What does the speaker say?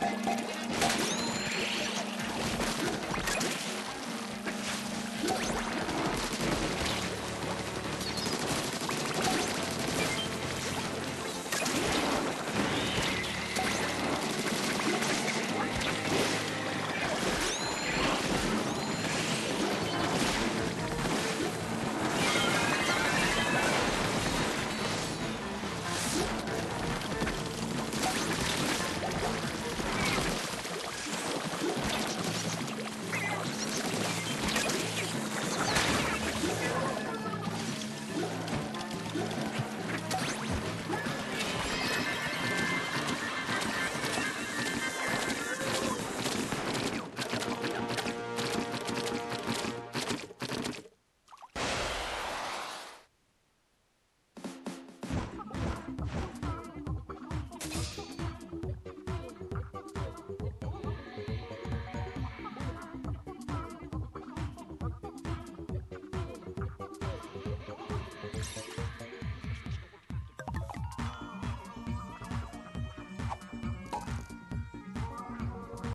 やった!